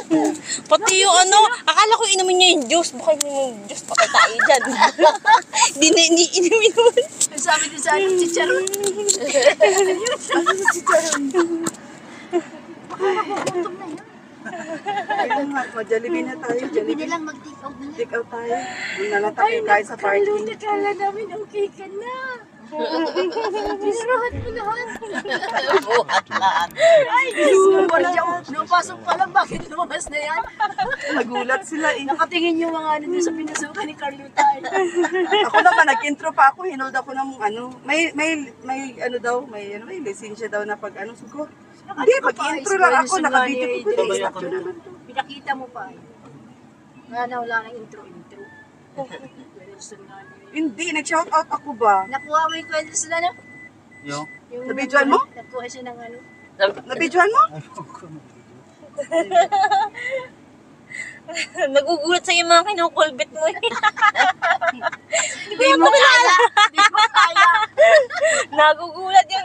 Pati yung ano, akala ko inumin niya yung juice. Baka inumin mo yung juice, patay tayo dyan. Di na ini inumin mo. Ang sabi din sa akin, chicharon. Gutom na yun. Ayun na tayo. Hindi Jollibee. lang mag-take out na yan. Take out tayo. Na lang tayo sa parking. kala namin okay ka na. Pinarahat mo lahat. Buhat lahat. Ay, Diyos ko. Nung pasok pa lang, bakit lumabas na yan? Nagulat sila eh. Nakatingin yung mga ano dun sa pinasukan ni Carlota. Ako naman, nag-intro pa ako, hinold ako ng ano, may, may, may, ano daw, may, ano, may lisensya daw na pag, ano, sugo. Hindi, mag-intro lang ako, naka-video ko ko, stop yun naman to. Pinakita mo pa. eh. Nga na wala nang intro-intro. Gusto nga niya. Hindi, nag-shoutout ako ba? Nakuha mo yung kwento sila na? Yung? Yung Nabidyoan mo? Nakuha siya ng ano. Nabidyoan mo? Nagugulat sa'yo yung mga kinukulbit mo eh. Hindi mo kaya. Hindi mo kaya. Nagugulat yun.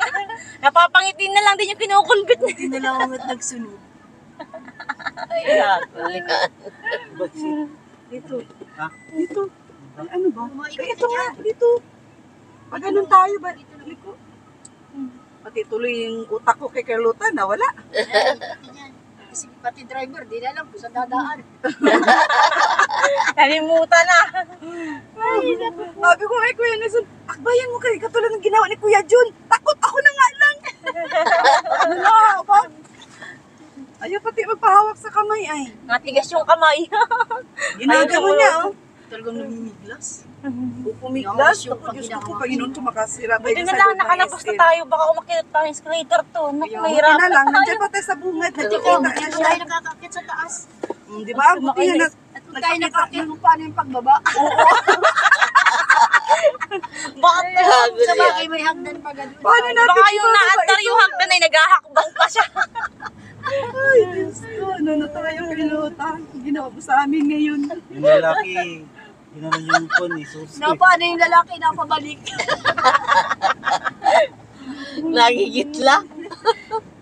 Napapangitin na lang din yung kinukulbit mo. Hindi na lang umat nagsunod. Dito. Ha? Dito. Ay, ano ba? Ay, ka ito nga, dito. Pag ganun tayo ba? Liko. Pati tuloy yung utak ko kay Carlota, nawala. Kasi pati driver, di na alam kung saan dadaan. Nalimutan na. Sabi ko kay Kuya Nelson, akbayan mo kay katulad ng ginawa ni Kuya Jun. Takot ako na nga lang. ano na ba? Ayaw pati magpahawak sa kamay ay. Matigas yung kamay. Ginagawa niya oh. Talagang namimiglas. Pumiglas. Yung Ako, Diyos ko po. Panginoon ko makasira. Buti na lang nakalabas na tayo. Baka umakit tayo sa escalator to. Naku, Buti mahirap na lang, nandiyan pa tayo sa bungad. Hindi Nakikita ko, na hindi siya. tayo nakakakit sa taas. Mm, Di ba? Buti na na. At kung tayo nakakit kung paano yung pagbaba. Bakit na? Sa bagay may hagdan pa ganun. Paano natin Baka yung ibababa naandar ito? yung hagdan ay naghahakbang pa siya. Ay, Diyos ko. Ano na tayo Lota? Ginawa mo sa amin ngayon. Yung lalaki, ginanon yung phone eh. Sus Na paano yung lalaki na pabalik? Nagigitla.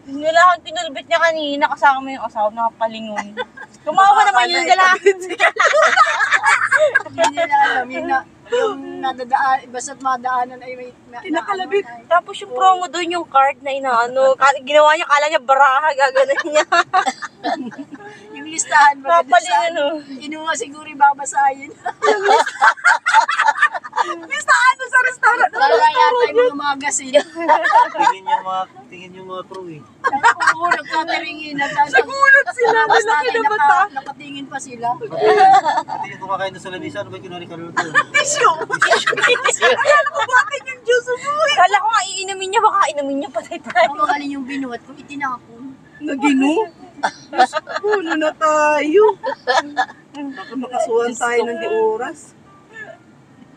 Wala kang kinulbit niya kanina kasama mo yung asawa na palingon. Tumawa naman yung lalaki. Hindi nila alam yun na yung nadadaan, basta't madaanan ay may na, Kinakalabit. na- ano, ay- Tapos yung promo doon, yung card na inaano, ka- ginawa niya, kala niya baraha, gaganon niya. yung listahan ba Papaling ano. Inuha siguro yung babasahin. Listahan doon sa restaurant. Wala yata yung mga magazine. Tingin yung mga, tingin yung mga crew eh. Oo, nagkataringin. Nagulat sila. Malaki na mata. Nakatingin pa sila. Pati yung kumakain doon sa lamisa, ano ba yung kinari ka luto? Tissue. Ayan ko bakit yung Diyos mo. Kala ko nga iinumin niya, baka inumin niya patay tayo. Ang magaling yung binuhat ko, itinakon. Nagino? Puno na tayo. Baka makasuhan tayo ng di oras.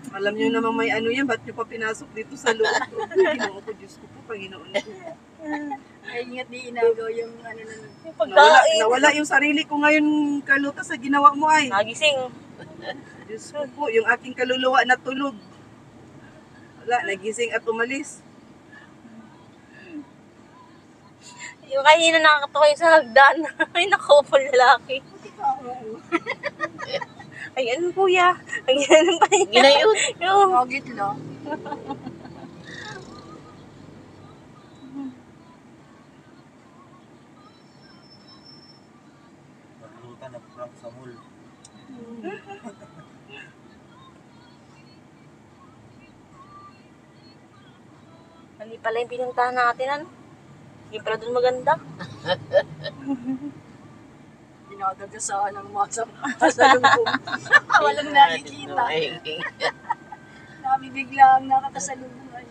Alam niyo namang may ano yan, ba't niyo pa pinasok dito sa loob? Ginawa ko, Diyos ko po, Panginoon ko. Ay, ingat di inagaw yung ano na. Yung Nawala, pagkain. nawala yung sarili ko ngayon, Carlota, sa ginawa mo ay. Nagising. Diyos ko po, yung aking kaluluwa na tulog. Wala, nagising at umalis. Yung kanina nakakatawa yung sa hagdan. Ay, nakaupo lalaki. Ay, ano kuya? Ay, ano pa niya? Ginayon. Yung, Kagit lang. Naglutan na prank sa mall. Hindi pala yung pinuntahan natin, ano? Hindi pala doon maganda. Dinadagasaan ng mga sa pasalubong. Walang nakikita. Kami biglang nakakasalubungan.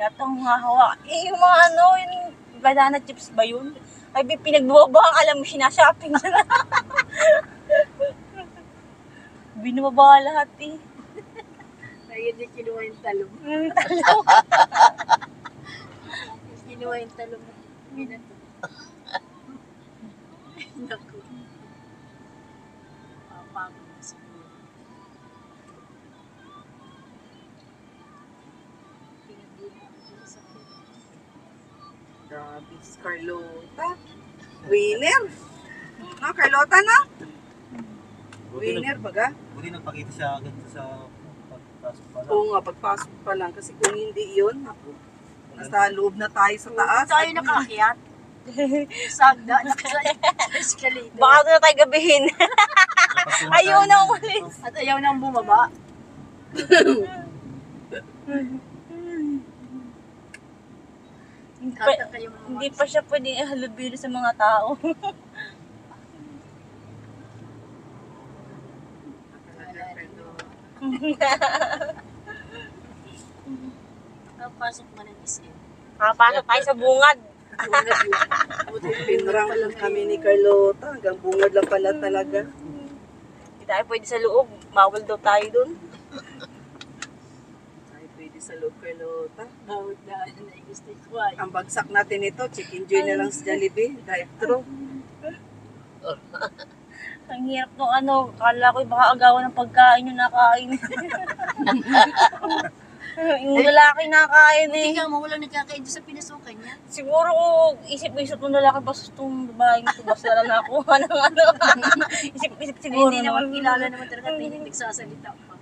Gatong nga hawa. Eh, yung mga ano, yung banana chips ba yun? Ay, pinagbabang, alam mo, sinashopping na lang. Binababa lahat eh. Kaya hindi kinuha yung talong. Mm, talo. Kinuha yung talong. Minato. Naku. Papagod na siguro. Grabe, si Carlota. Winner. No, Carlota na? Buti, Winner baga? buti nagpakita siya agad sa pagpasok pa lang. Oo nga, pagpasok pa lang. Kasi kung hindi yun, ako, nasa loob na tayo sa taas. Tayo nakaakyat. Sagda, nakasaya. Escalator. Baka doon na tayo gabihin. Ayaw na umalis. At ayaw nang bumaba. Hindi pa, hindi pa siya pwedeng ihalubilo sa mga tao. Papasok man ng SM. Kapasok tayo sa bungad. Pinrang lang kami ni Carlota. Hanggang bungad lang pala talaga. Hindi tayo pwede sa loob. Bawal daw tayo doon. Ay, pwede sa loob, Carlota. Bawat na. Ang bagsak natin ito, chicken joy na lang sa Jollibee. Drive-thru. Ang hirap nung ano, kala ko baka agawan ng pagkain yung nakain. yung lalaki nakain eh. Hindi ka mo, walang nagkakain doon sa pinasukan niya. Siguro kung isip-isip ng lalaki, basta itong babaeng ito, basta na nakuha ng ano. Isip-isip siguro. Hindi naman naman. kilala naman talaga at hindi nagsasalita pa.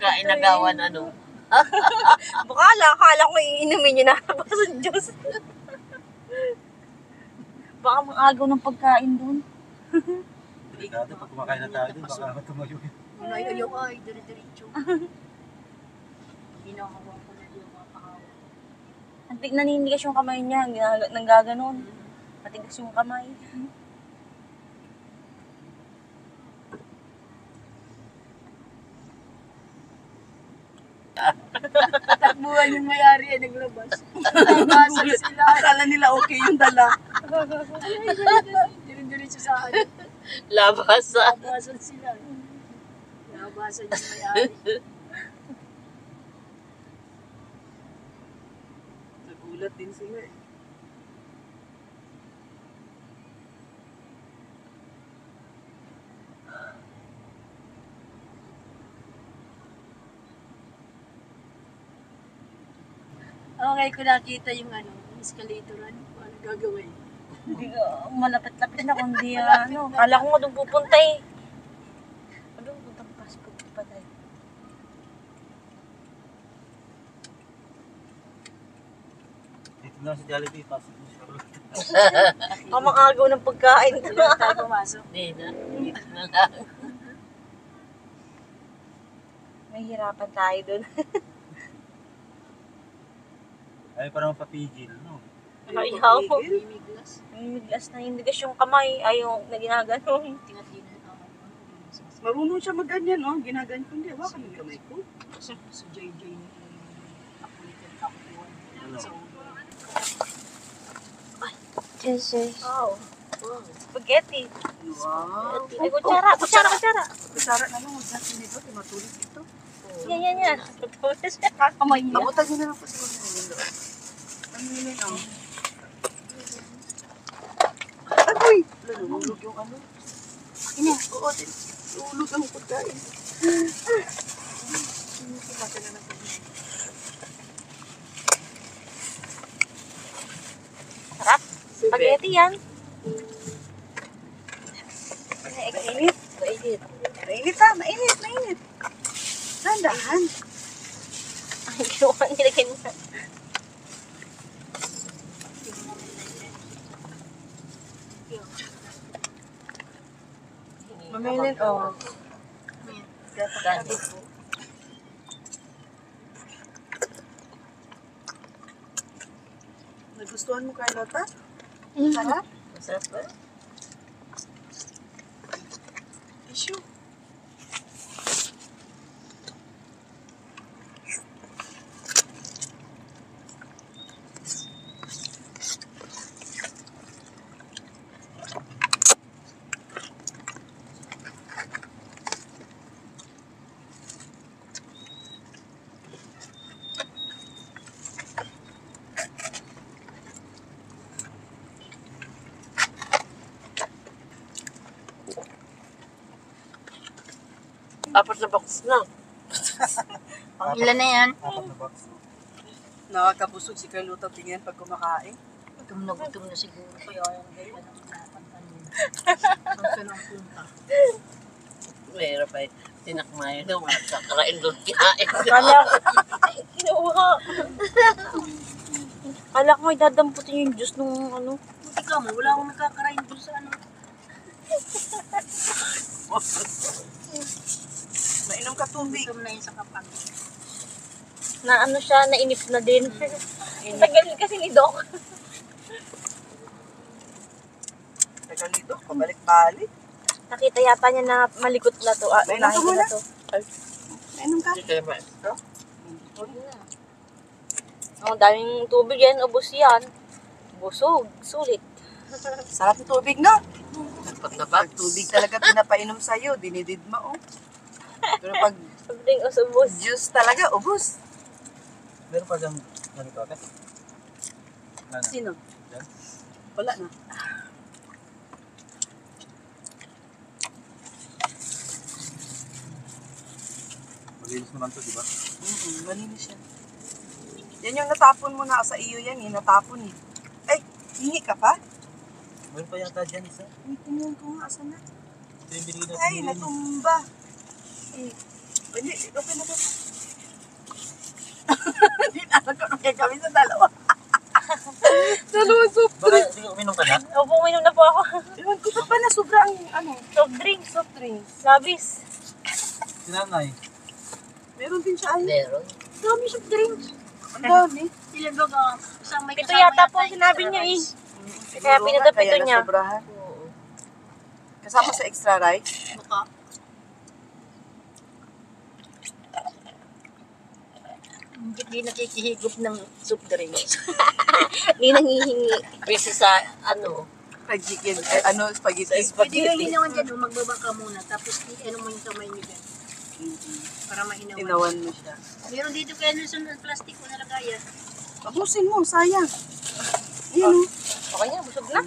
Kain nagawan ano. Bakala, akala ko iinumin niyo na basta Diyos. Baka maagaw ng pagkain doon. Delikado pag kumakain na tayo baka tumayo yun. Ano ay ayaw ay, dire-diretso. Hinahawa ko na yung mga pahawa. Antig naninigas yung kamay niya, ginaga- nang gaganon. Matigas yung kamay. Takbuhan yung mayari ay naglabas. Nabasag sila. Akala nila okay yung dala. Dire-diretso sa akin. Labas sa Nabasan sila. Nabasan yung mayari. Nagulat din sila eh. Okay, ko nakita yung ano, escalatoran. Paano gagawin? Hindi ko, malapit-lapit na kundi ano. Kala ko nga doon pupunta eh. Ano, puntang passport pa tayo. Dito lang si Jollibee, pasok mo siya. Kamangagaw ng pagkain. Hindi na tayo pumasok. Hindi na. Mahirapan tayo doon. Ayaw pa naman papigil, no? Ayaw. Papigil. Mimi glass. Namimigas na yung bigas yung kamay. Ayaw na ginaganon. Tingat din na ako. Marunong siya mag-ganyan, oh. Ginaganyan ko. Hindi, hawakan yung kamay ko. Sa JJ ni Apulitan Kakuan. Ano? So, Jesus. Wow. wow. Spaghetti. Wow. Ay, kutsara. Kutsara, kutsara. Kusara na lang, huwag natin dito. Timatulis ito. Yan, yan, yan. Pagpapos siya. Kakamay niya. Abutan niyo na lang po siguro ng. Ano yun yun, oh. Agoy! Lululog yung ano. Ina, oo, din. Lululog ang pagkain. Natin na natin. Sarap. Spaghetti yan. Ay, kainit. Mainit. Mainit ha, mainit, mainit. Dandahan. Ay, ginawa nilagay na. Mamilin, oh. Dati. Nagustuhan mo, Carlota? Sarap? Masarap ba? Tissue. Apat na box na. Ilan na yan? Apat na box. Nakakabusog si Carlota tingin pag kumakain. Gutom na gutom na siguro. Kaya yung ganyan ang pinapantan niya. Saan siya lang punta? Mayroon pa tinakmayan ng mga kakarain doon kinain. Kala ko, kinuha. Kala ko may dadamputin yung juice nung ano. Buti ka mo, wala akong nakakarain doon sa ano. Mainom ka tubig. Gutom na yun sa kapag. Na ano siya, nainip na din. Tagal kasi ni Doc. Tagal dito, pabalik-balik. Nakita yata niya na malikot na to. Ah, Mainom ka muna. na to. Mainom ka. Hindi kayo ma. Oh, daming tubig yan. Ubus yan. Busog. Sulit. Sarap ng tubig, no? Dapat na Pag tubig talaga pinapainom sa'yo, dinididma, oh. Pero pag Sobrang usubos. juice talaga, ubus. Meron pa dyan ganito ate? Wala na. Sino? Yan? Wala na. Malinis naman to, di ba? Mm malinis yan. Yan yung natapon mo na sa iyo yan, eh. Natapon eh. Ay, hingi ka pa? Meron pa yata dyan isa. Ay, tingnan ko nga, asan na? Ito yung natin Ay, natumba. Hindi, okay na to. Hindi na nagkaroon kami sa dalawa. dalawa Baka hindi ka uminom ka na? Opo, uminom na po ako. Ewan ko pa pa na sobrang, ano, Soft drinks. Soft drinks. Labis. Sinanay. meron din siya ay. Meron. Dami sa drinks. Ang dami. Sila baga, isang may Pito yata po yung sinabi niya eh. Kaya nga, niya. nasobrahan. Oo. Kasama sa extra rice. Baka. Hindi di nakikihigop ng soup drinks. Hindi nangihingi. Busy sa ano. Fried chicken, eh, ano, spaghetti. Pwede lang hinawan dyan, oh, magbaba ka muna. Tapos i- ano mo yung kamay niyo dyan. Para mahinawan. Tinawan mo siya. Meron dito kaya Nelson ng plastic ko nalagay ah. Tapusin mo, sayang. Ayan o. Okay na, busog na.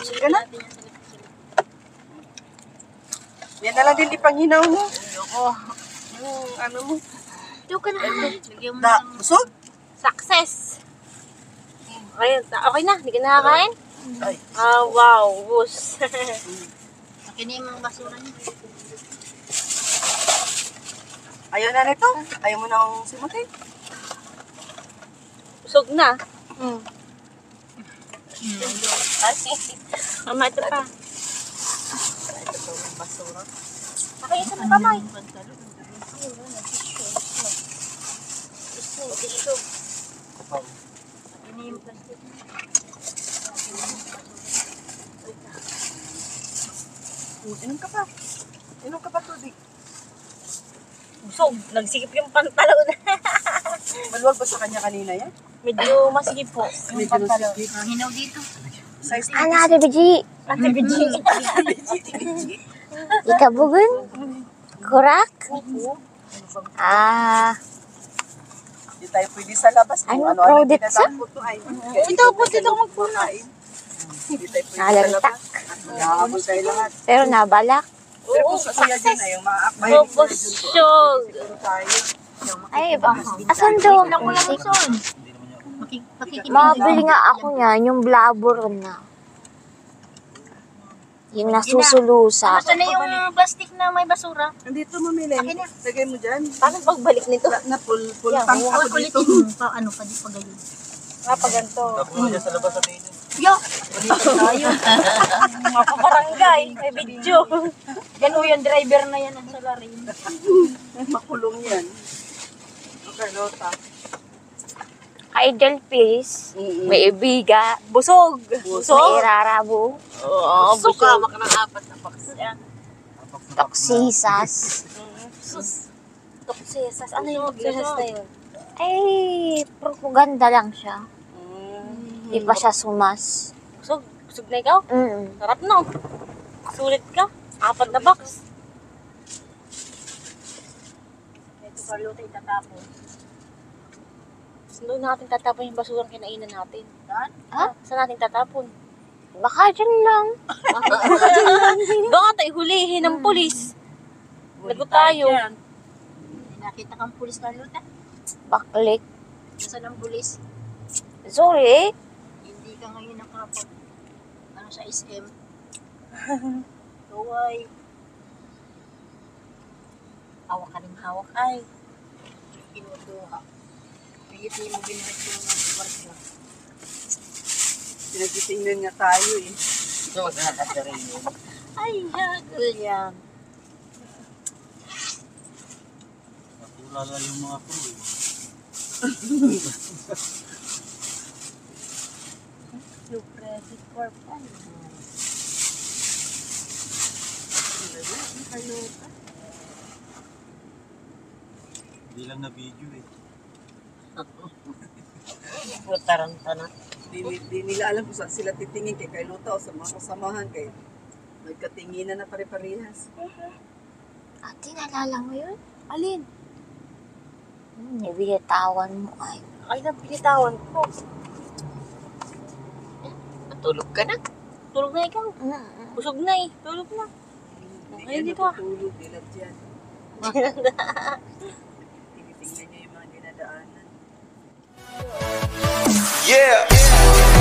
Sige na. Yan na lang din ipanghinaw mo. Oh, yung ano mo. Ito ka na. Lagyan mo ng busog? Success! Okay, okay na, hindi ka nakakain? Ay, Ah, wow, bus. Akin na yung mga basura niyo. ayaw na nito. Ayaw mo nang simutin. Busog na. Mm. Kasi, mama, ito pa. Basura. Okay, isa na kamay. Akin na yung plastic. Inom ka pa. Inom ka pa tubig. Busog. Nagsikip yung pantalon. Maluwag ba sa kanya kanina yan? Medyo masikip po. Yung nasikip. Ah, hinaw dito. Size Ano, Ate Biji? Ate Biji. Ikabugun? Kurak? Ah, Hindi tayo pwede sa labas. Ano, ano-ano crowded tinatapot to ay. Ito, po, dito ako magpunain. Hindi tayo pwede sa labas. Nakahabol tayo lahat. pero nabalak. Pero kung sa kuya din ay yung maakbay. Bubusyog. Siguro tayo. Ay, ba? Asan doon? Hindi naman niya. Maki, makikinig. Mabili nga ako niyan, yung blabber na. Yung nasusulusa. Nasaan na yung plastic na may basura? Nandito mamili. Akin na. Lagay mo dyan. Paano pagbalik nito? Na, na full, full Yan, tank ako dito. mo. Pa, ano pa, di pa ganyan. Ah, pag ganito. Tapos niya sa labas sa menu. Yo! Tayo. Mga paparangay. May video. Ganun yung driver na yan ang salarin. Makulong yan. Okay, Lota. Idol piece. May ibiga. Busog. May Busog. irarabo. Oo, busog. Mak ng apat na box. Toksisas. Sus. Toksesas. Ano yung toksesas na yun? Ay, propaganda lang siya. Di pa siya sumas. Busog. Busog na ikaw? Mm. Sarap no. Sulit ka. Apat na box. Ito Carlo tayo tatapon. Doon natin tatapon yung basurang kinainan natin? Saan? Ha? Saan natin tatapon? Baka dyan lang. Baka tayo hulihin ng polis. Lagot tayo. Nakita kang pulis Carlo ta? Baklik. Nasa ng bulis. Sorry. Hindi ka ngayon nakapag ano sa SM. Kaway. Hawak ka ng hawak ay. Kinukuha. Pigit niyo mo binuhat yung kwarto. Pinagtitingnan nga tayo eh. Ito, nakakasarin yun. Ay, hagol yan. Natulala yung mga pro eh. Credit card pa. Hindi lang na video eh. Taranta na. Di, di nila alam kung saan sila titingin kay Carlota o sa mga kasamahan kay nagkatinginan na pare-parehas. Ate, naalala mo yun? Alin? Hmm, Nibinitawan mo ay. Ay, napilitawan ko. Matulog ka na. Tulog na ikaw. Mm-mm. Busog na eh. Tulog na. Hindi dito ah. natutulog nila dyan. Yeah.